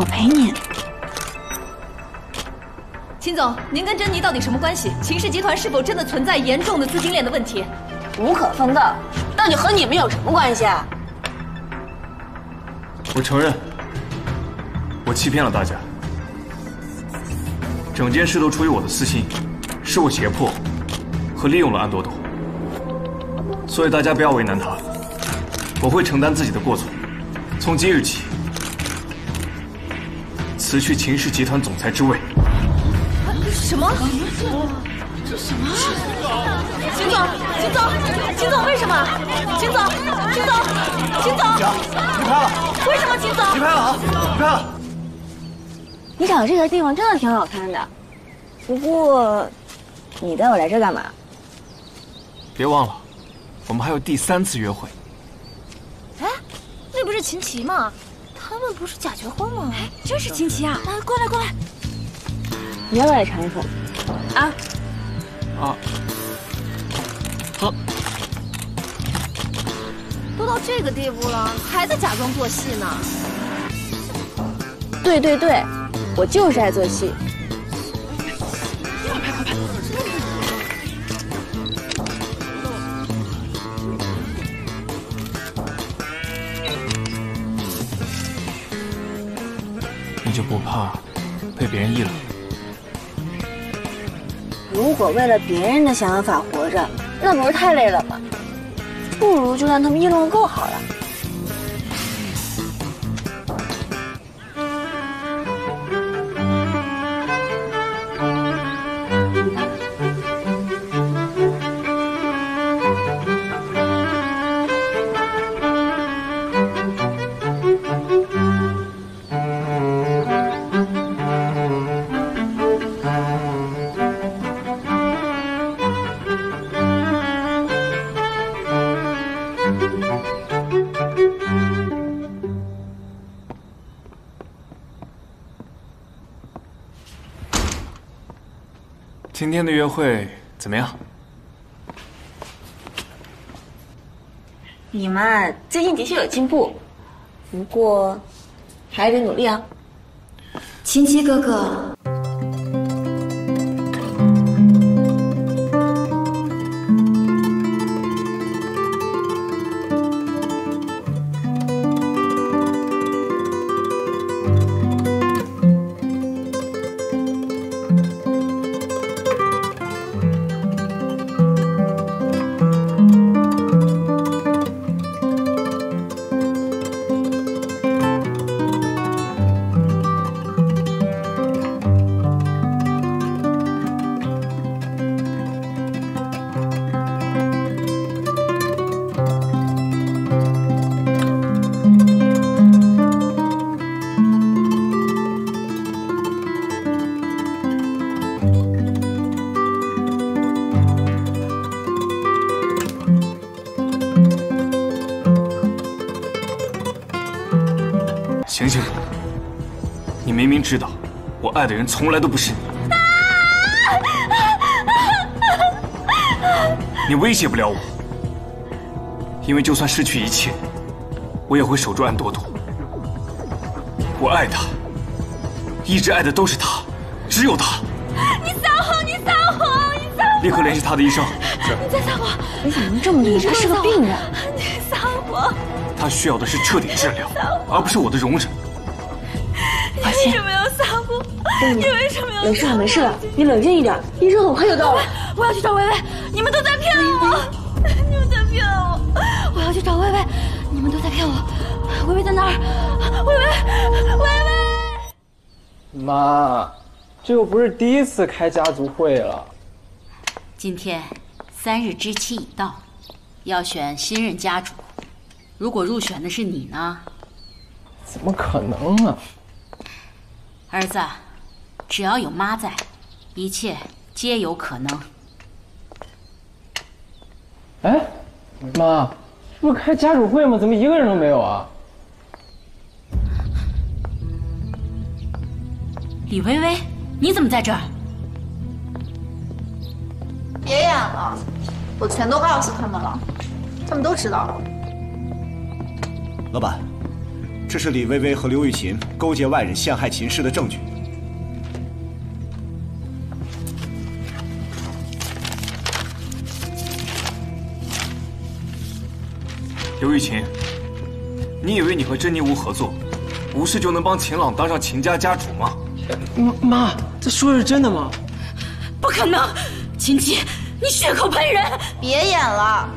我陪你。秦总，您跟珍妮到底什么关系？秦氏集团是否真的存在严重的资金链的问题？无可奉告，到底和你们有什么关系啊？我承认，我欺骗了大家，整件事都出于我的私心，是我胁迫和利用了安朵朵，所以大家不要为难他，我会承担自己的过错，从今日起辞去秦氏集团总裁之位。什么？这什么？秦总，秦总，秦总，为什么？秦总，秦总，秦总，离开了。为什么秦总？离开了啊！离开了。你找这个地方真的挺好看的，不过，你带我来这干嘛？别忘了，我们还有第三次约会。哎，那不是秦琪吗？他们不是假结婚吗？哎，真是亲戚啊！来，过来，过来。你要不要也尝一口？啊啊！好。都到这个地步了，还在假装做戏呢。对对对，我就是爱做戏。你就不怕被别人议论？如果为了别人的想法活着，那不是太累了吗？不如就让他们议论够好了。今天的约会怎么样？你嘛，最近的确有进步，不过还得努力啊。秦琪哥哥。醒醒！你明明知道，我爱的人从来都不是你。你威胁不了我，因为就算失去一切，我也会守住安朵朵。我爱她，一直爱的都是她，只有她。你撒谎！你撒谎！你撒谎！立刻联系她的医生。是。你在撒谎！你怎么能这么厉害？他是个病人。你撒谎！他需要的是彻底治疗，而不是我的容忍。你为什么要撒谎？你为什么要？没事了没事了，你冷静一点，医生很快就到了。我要去找薇薇，你们都在骗我，你们在骗我！我要去找薇薇，你们都在骗我。薇薇在哪儿？薇薇，薇薇！妈，这又不是第一次开家族会了。今天三日之期已到，要选新任家主。如果入选的是你呢？怎么可能啊！儿子，只要有妈在，一切皆有可能。哎，妈，这不开家属会吗？怎么一个人都没有啊？李薇薇，你怎么在这儿？别演了，我全都告诉他们了，他们都知道了。老板，这是李薇薇和刘玉琴勾结外人陷害秦氏的证据。刘玉琴，你以为你和珍妮无合作，无事就能帮秦朗当上秦家家主吗？妈，这说的是真的吗？不可能！秦琪，你血口喷人！别演了！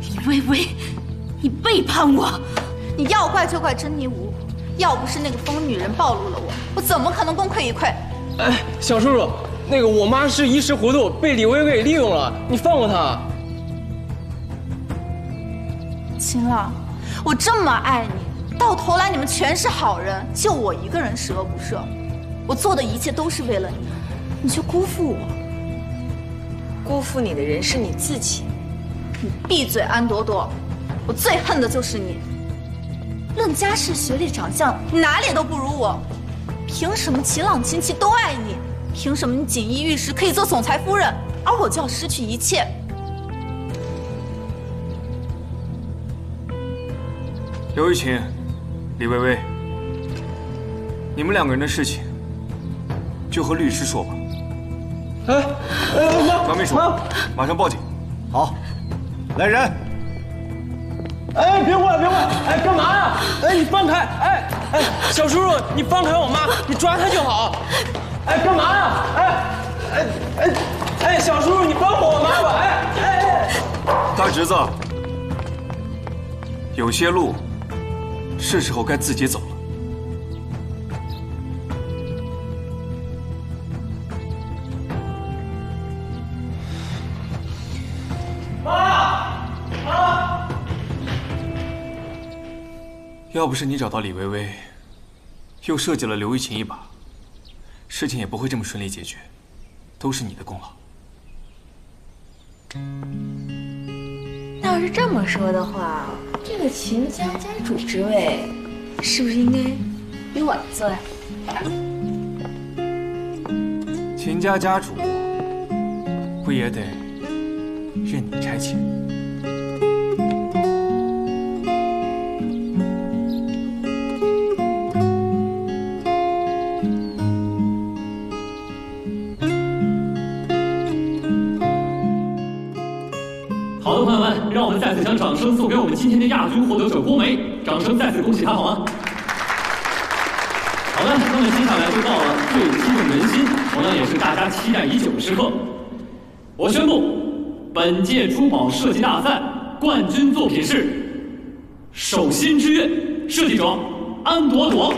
李薇薇，你背叛我！你要怪就怪珍妮无，要不是那个疯女人暴露了我，我怎么可能功亏一篑？哎，小叔叔，那个我妈是一时糊涂，被李薇薇给利用了，你放过她。秦朗，我这么爱你，到头来你们全是好人，就我一个人十恶不赦。我做的一切都是为了你，你却辜负我。辜负你的人是你自己。你闭嘴，安朵朵！我最恨的就是你。论家世、学历、长相，你哪里都不如我。凭什么秦朗亲戚都爱你？凭什么你锦衣玉食可以做总裁夫人，而我就要失去一切？刘雨晴，李薇薇，你们两个人的事情，就和律师说吧。哎，哎妈，张秘书，马上报警。好，来人！哎，别过来，别过来！哎，干嘛呀？哎，你放开！哎哎，小叔叔，你放开我妈，你抓她就好。哎，干嘛呀？哎哎哎哎，小叔叔，你放过我妈吧！哎哎哎，大侄子，有些路是时候该自己走要不是你找到李薇薇，又设计了刘玉琴一把，事情也不会这么顺利解决，都是你的功劳。那要是这么说的话，这个秦家家主之位，是不是应该由我来做呀？秦家家主不也得任你差遣？再次将掌声送给我们今天的亚军获得者郭梅，掌声再次恭喜她，好吗？好的，那么接下来就到了最激动人心，同样也是大家期待已久的时刻。我宣布，本届珠宝设计大赛冠军作品是《手心之月》，设计者安朵朵。